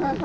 Hello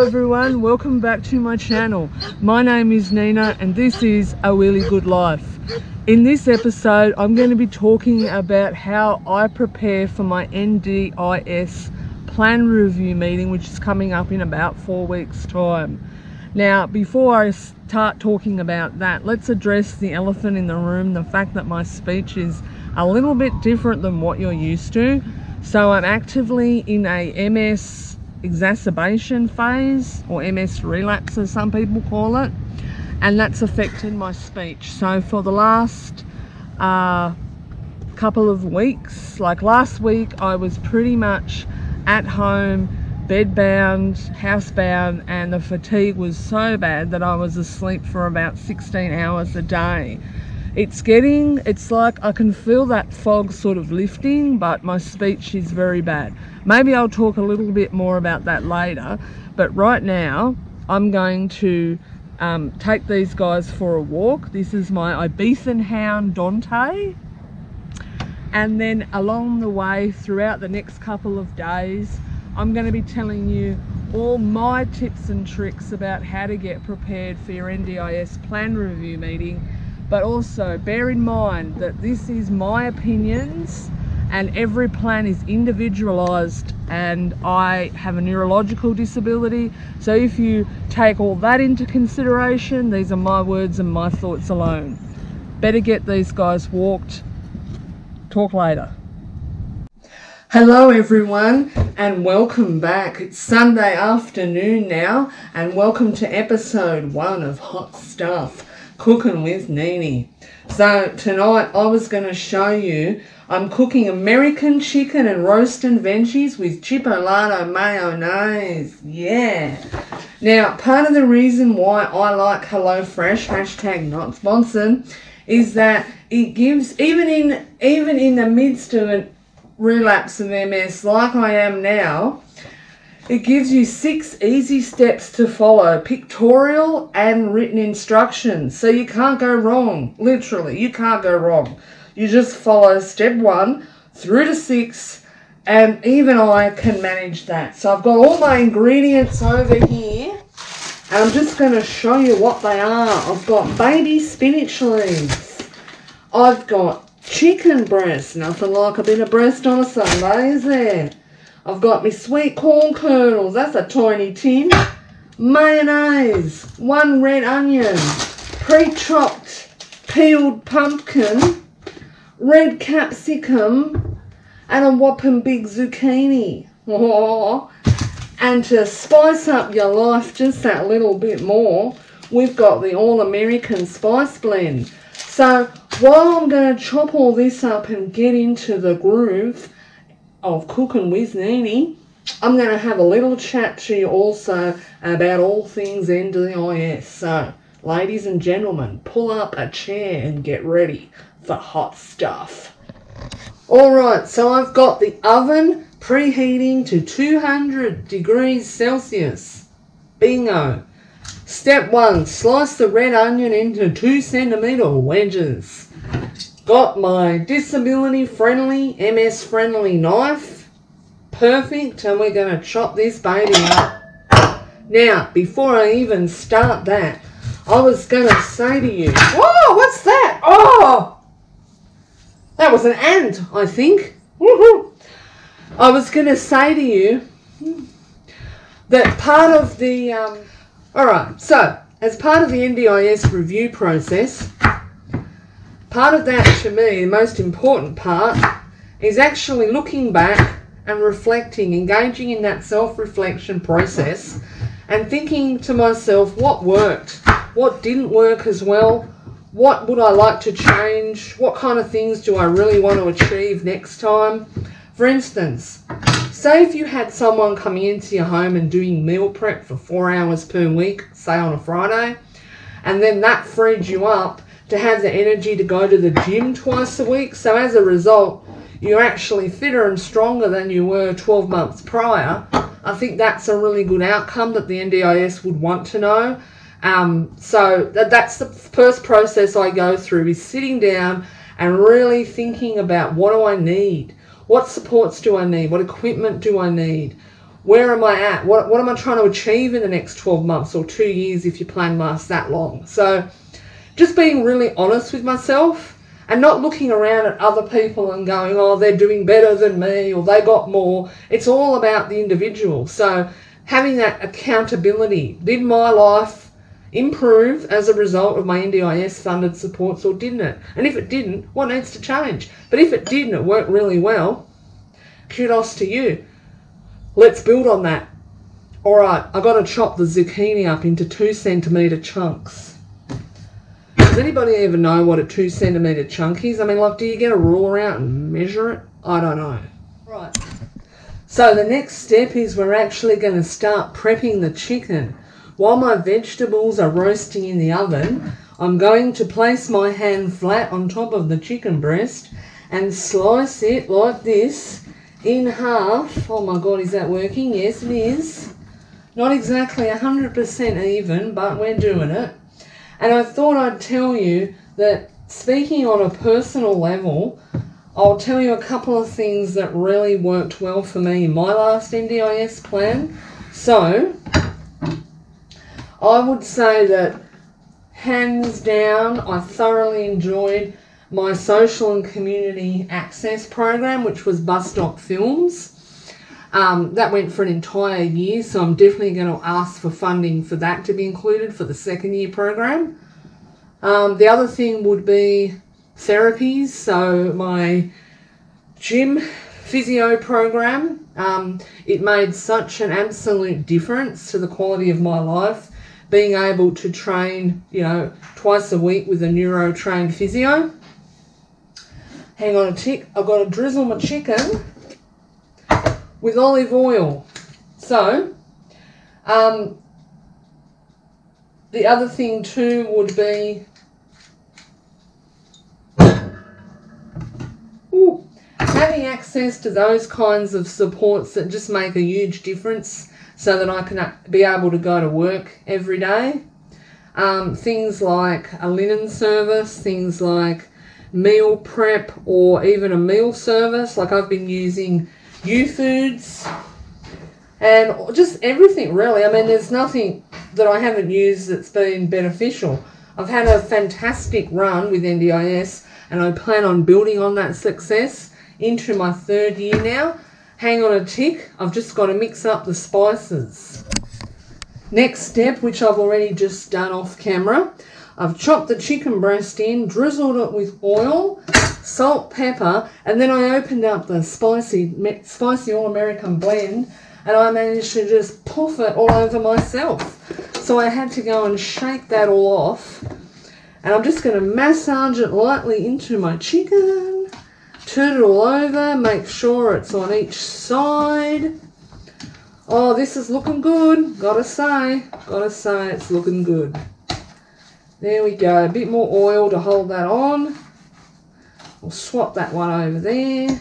everyone, welcome back to my channel. My name is Nina and this is A Wheely Good Life. In this episode I'm going to be talking about how I prepare for my NDIS plan review meeting which is coming up in about four weeks time. Now before I start talking about that let's address the elephant in the room, the fact that my speech is a little bit different than what you're used to. So I'm actively in a MS exacerbation phase or MS relapse as some people call it and that's affected my speech so for the last uh, couple of weeks like last week I was pretty much at home bedbound housebound and the fatigue was so bad that I was asleep for about 16 hours a day. It's getting it's like I can feel that fog sort of lifting but my speech is very bad. Maybe I'll talk a little bit more about that later but right now I'm going to um, take these guys for a walk. This is my Ibizan hound Dante and then along the way throughout the next couple of days I'm going to be telling you all my tips and tricks about how to get prepared for your NDIS plan review meeting. But also bear in mind that this is my opinions and every plan is individualized and I have a neurological disability. So if you take all that into consideration these are my words and my thoughts alone. Better get these guys walked. Talk later Hello everyone and welcome back. It's Sunday afternoon now and welcome to episode one of Hot Stuff cooking with Nini. So tonight I was going to show you I'm cooking American chicken and roasting veggies with chipolata mayonnaise. Yeah. Now part of the reason why I like HelloFresh hashtag not sponsored is that it gives even in even in the midst of a relapse of MS like I am now it gives you six easy steps to follow, pictorial and written instructions. So you can't go wrong, literally, you can't go wrong. You just follow step one through to six and even I can manage that. So I've got all my ingredients over here and I'm just going to show you what they are. I've got baby spinach leaves. I've got chicken breast, nothing like a bit of breast on a Sunday, is there? I've got my sweet corn kernels. That's a tiny tin. Mayonnaise. One red onion. Pre-chopped peeled pumpkin. Red capsicum. And a whopping big zucchini. Oh. And to spice up your life just that little bit more, we've got the All-American Spice Blend. So while I'm going to chop all this up and get into the groove, of Cooking with Nini, I'm going to have a little chat to you also about all things NDIS. So, ladies and gentlemen, pull up a chair and get ready for hot stuff. Alright, so I've got the oven preheating to 200 degrees Celsius. Bingo. Step 1. Slice the red onion into 2 centimeter wedges. Got my disability friendly, MS friendly knife. Perfect. And we're going to chop this baby up. Now, before I even start that, I was going to say to you, Whoa, what's that? Oh, that was an ant, I think. I was going to say to you that part of the, um, all right, so as part of the NDIS review process, Part of that, to me, the most important part, is actually looking back and reflecting, engaging in that self-reflection process and thinking to myself, what worked? What didn't work as well? What would I like to change? What kind of things do I really want to achieve next time? For instance, say if you had someone coming into your home and doing meal prep for four hours per week, say on a Friday, and then that freed you up to have the energy to go to the gym twice a week. So as a result, you're actually fitter and stronger than you were 12 months prior. I think that's a really good outcome that the NDIS would want to know. Um, so that, that's the first process I go through is sitting down and really thinking about what do I need? What supports do I need? What equipment do I need? Where am I at? What, what am I trying to achieve in the next 12 months or two years if your plan lasts that long? So just being really honest with myself and not looking around at other people and going, oh, they're doing better than me or they got more. It's all about the individual. So having that accountability. Did my life improve as a result of my NDIS funded supports or didn't it? And if it didn't, what needs to change? But if it did and it worked really well, kudos to you. Let's build on that. All right, I got to chop the zucchini up into two centimetre chunks. Does anybody even know what a two centimetre chunk is? I mean, like, do you get a ruler out and measure it? I don't know. Right. So the next step is we're actually going to start prepping the chicken. While my vegetables are roasting in the oven, I'm going to place my hand flat on top of the chicken breast and slice it like this in half. Oh my god, is that working? Yes, it is. Not exactly 100% even, but we're doing it. And I thought I'd tell you that speaking on a personal level, I'll tell you a couple of things that really worked well for me in my last NDIS plan. So, I would say that hands down, I thoroughly enjoyed my social and community access program, which was Bus Stop Films. Um, that went for an entire year, so I'm definitely going to ask for funding for that to be included for the second year program. Um, the other thing would be therapies, so my gym physio program. Um, it made such an absolute difference to the quality of my life being able to train, you know, twice a week with a neuro trained physio. Hang on a tick, I've got to drizzle my chicken with olive oil. So, um, the other thing too would be having access to those kinds of supports that just make a huge difference so that I can be able to go to work every day. Um, things like a linen service, things like meal prep or even a meal service like I've been using Youfoodz and just everything really. I mean there's nothing that I haven't used that's been beneficial. I've had a fantastic run with NDIS and I plan on building on that success into my third year now Hang on a tick, I've just got to mix up the spices. Next step, which I've already just done off camera, I've chopped the chicken breast in, drizzled it with oil, salt, pepper, and then I opened up the spicy, spicy all-American blend and I managed to just puff it all over myself. So I had to go and shake that all off. And I'm just going to massage it lightly into my chicken. Turn it all over, make sure it's on each side. Oh, this is looking good, gotta say, gotta say it's looking good. There we go, a bit more oil to hold that on. We'll swap that one over there.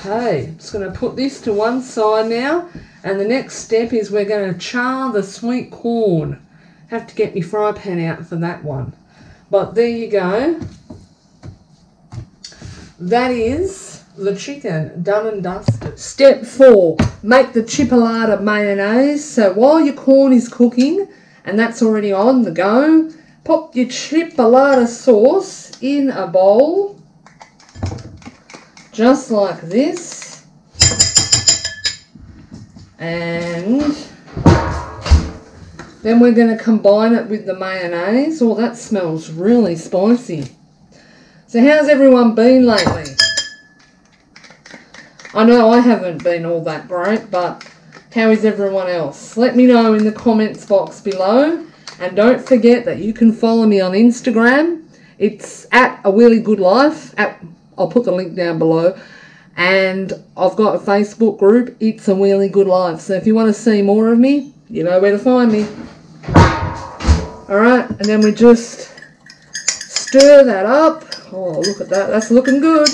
Okay, just going to put this to one side now. And the next step is we're going to char the sweet corn. Have to get my fry pan out for that one. But there you go. That is the chicken done and dusted. Step four, make the chipolata mayonnaise. So while your corn is cooking, and that's already on the go, pop your chipolata sauce in a bowl, just like this. And then we're going to combine it with the mayonnaise. Oh, that smells really spicy. So how's everyone been lately? I know I haven't been all that great, but how is everyone else? Let me know in the comments box below. And don't forget that you can follow me on Instagram. It's at a really good life. At, I'll put the link down below. And I've got a Facebook group, It's a Wheely Good Life. So if you want to see more of me, you know where to find me. Alright, and then we just stir that up. Oh, look at that. That's looking good.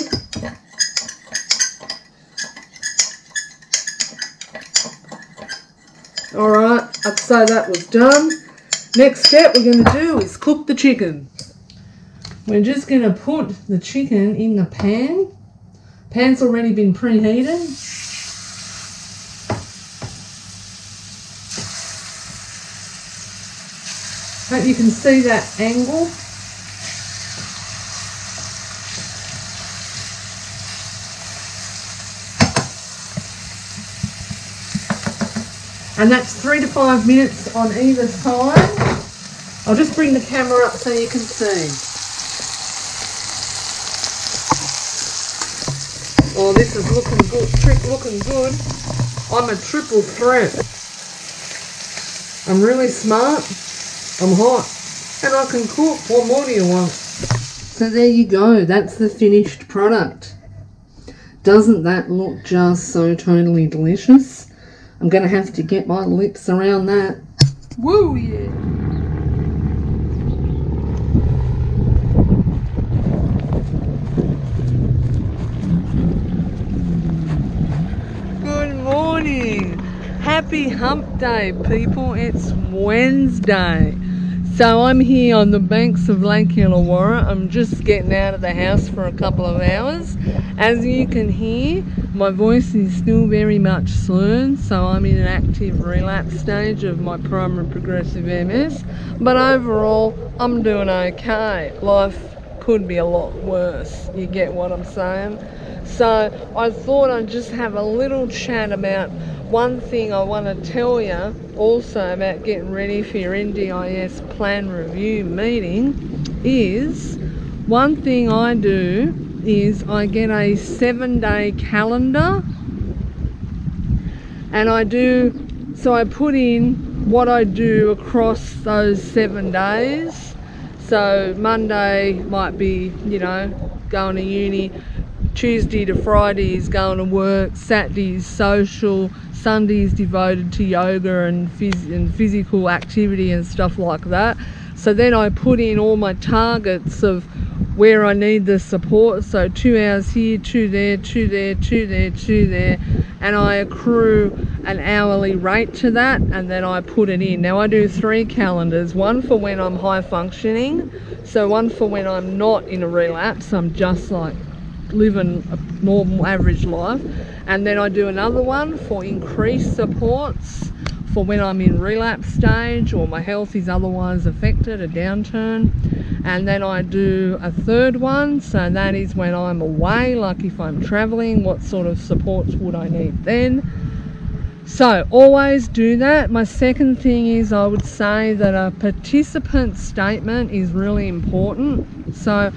Alright, so that was done. Next step we're going to do is cook the chicken. We're just going to put the chicken in the pan. Pan's already been preheated. Hope you can see that angle. And that's three to five minutes on either side. I'll just bring the camera up so you can see. Oh, this is looking good, trick looking good. I'm a triple threat. I'm really smart, I'm hot, and I can cook. What more do you want? So there you go, that's the finished product. Doesn't that look just so totally delicious? I'm to have to get my lips around that. Woo, yeah. Good morning. Happy hump day, people. It's Wednesday. So I'm here on the banks of Lake Illawarra. I'm just getting out of the house for a couple of hours. As you can hear, my voice is still very much slurred, so I'm in an active relapse stage of my primary progressive MS. But overall, I'm doing okay. Life could be a lot worse. You get what I'm saying? So I thought I'd just have a little chat about one thing I want to tell you also about getting ready for your NDIS plan review meeting is one thing I do is I get a seven day calendar. And I do so I put in what I do across those seven days. So Monday might be you know going to uni Tuesday to Friday is going to work Saturday is social Sundays devoted to yoga and, phys and physical activity and stuff like that. So then I put in all my targets of where I need the support. So two hours here, two there, two there, two there, two there. And I accrue an hourly rate to that and then I put it in. Now I do three calendars, one for when I'm high functioning. So one for when I'm not in a relapse, I'm just like living a normal average life and then I do another one for increased supports for when I'm in relapse stage or my health is otherwise affected, a downturn. And then I do a third one, so that is when I'm away, like if I'm traveling, what sort of supports would I need then? So always do that. My second thing is I would say that a participant statement is really important. So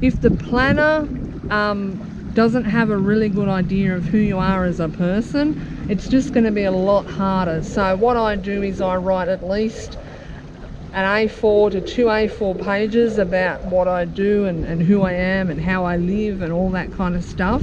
if the planner um, doesn't have a really good idea of who you are as a person, it's just going to be a lot harder. So what I do is I write at least an A4 to two A4 pages about what I do and, and who I am and how I live and all that kind of stuff.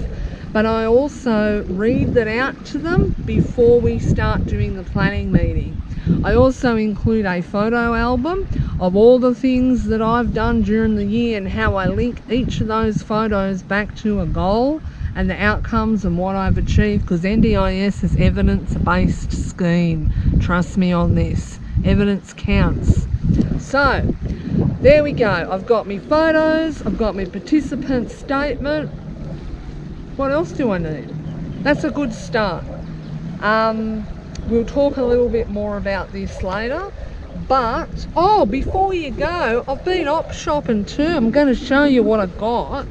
But I also read that out to them before we start doing the planning meeting. I also include a photo album of all the things that I've done during the year and how I link each of those photos back to a goal and the outcomes and what I've achieved because NDIS is evidence-based scheme. Trust me on this. Evidence counts. So, there we go. I've got my photos, I've got my participant statement. What else do I need? That's a good start. Um, We'll talk a little bit more about this later. But, oh, before you go, I've been op shopping too. I'm going to show you what I got.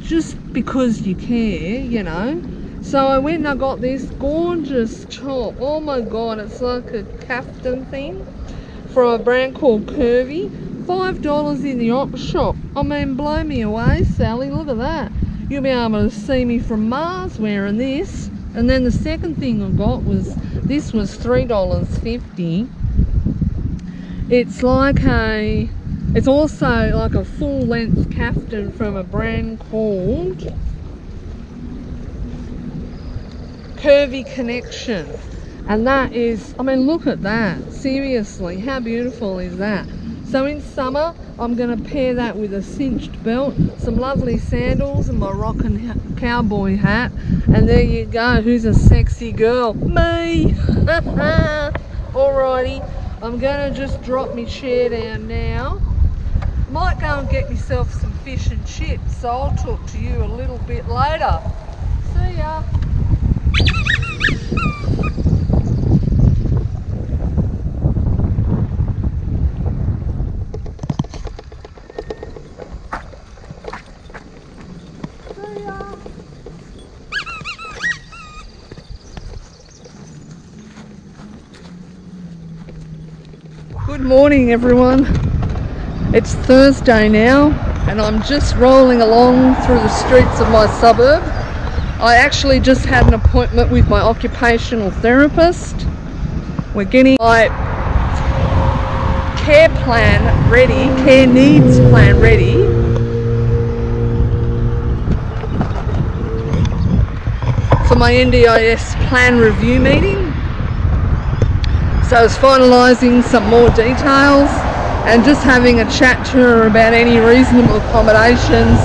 Just because you care, you know. So I went and I got this gorgeous top. Oh my god, it's like a caftan thing from a brand called Curvy. Five dollars in the op shop. I mean, blow me away, Sally. Look at that. You'll be able to see me from Mars wearing this. And then the second thing I got was this was $3.50. It's like a, it's also like a full length caftan from a brand called Curvy Connection. And that is, I mean, look at that. Seriously, how beautiful is that? So in summer, I'm going to pair that with a cinched belt, some lovely sandals and my rockin' cowboy hat. And there you go, who's a sexy girl? Me! Alrighty, I'm gonna just drop my chair down now. Might go and get myself some fish and chips, so I'll talk to you a little bit later. See ya. Good morning everyone. It's Thursday now and I'm just rolling along through the streets of my suburb. I actually just had an appointment with my occupational therapist. We're getting my care plan ready, care needs plan ready. For my NDIS plan review meeting. So I was finalising some more details and just having a chat to her about any reasonable accommodations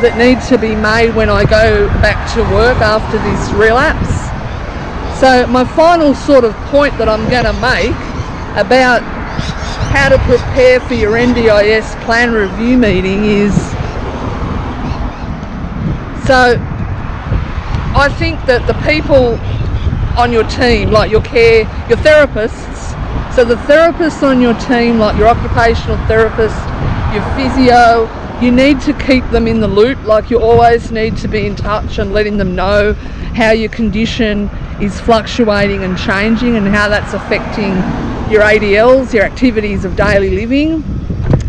that need to be made when I go back to work after this relapse. So my final sort of point that I'm going to make about how to prepare for your NDIS plan review meeting is so I think that the people on your team, like your care, your therapists. So the therapists on your team, like your occupational therapist, your physio, you need to keep them in the loop. Like you always need to be in touch and letting them know how your condition is fluctuating and changing and how that's affecting your ADLs, your activities of daily living.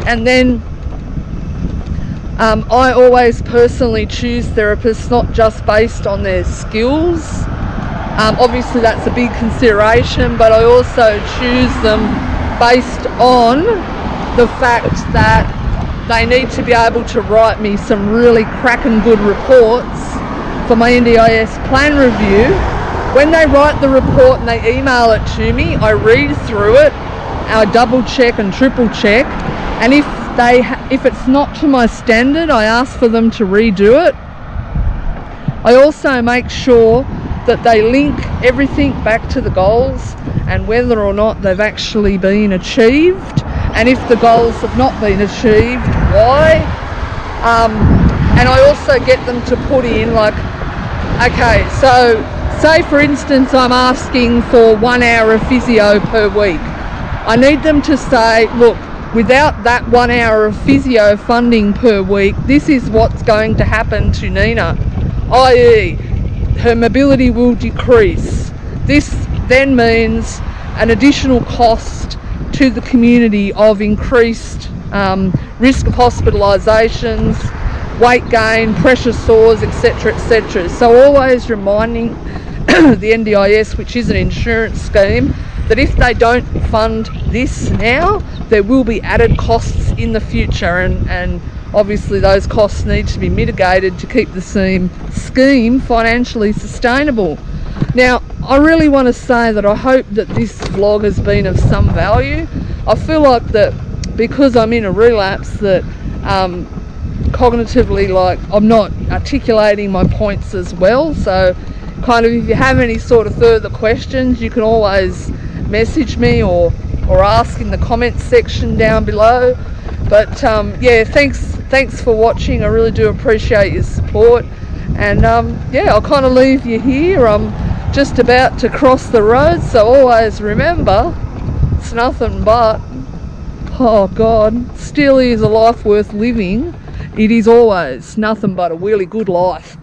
And then um, I always personally choose therapists not just based on their skills um, obviously that's a big consideration, but I also choose them based on the fact that they need to be able to write me some really cracking good reports for my NDIS plan review. When they write the report and they email it to me, I read through it, I double check and triple check, and if they if it's not to my standard, I ask for them to redo it. I also make sure that they link everything back to the goals and whether or not they've actually been achieved. And if the goals have not been achieved why? Um, and I also get them to put in like okay so say for instance I'm asking for one hour of physio per week. I need them to say look without that one hour of physio funding per week this is what's going to happen to Nina i.e her mobility will decrease. This then means an additional cost to the community of increased um, risk of hospitalisations, weight gain, pressure sores, etc. etc. So always reminding the NDIS, which is an insurance scheme, that if they don't fund this now, there will be added costs in the future and, and obviously those costs need to be mitigated to keep the scheme, scheme financially sustainable. Now, I really want to say that I hope that this vlog has been of some value. I feel like that because I'm in a relapse that um, cognitively like I'm not articulating my points as well so kind of if you have any sort of further questions you can always message me or or ask in the comments section down below but um, yeah thanks thanks for watching. I really do appreciate your support. And um, yeah, I'll kind of leave you here. I'm just about to cross the road, so always remember, it's nothing but, oh God, still is a life worth living. It is always nothing but a really good life.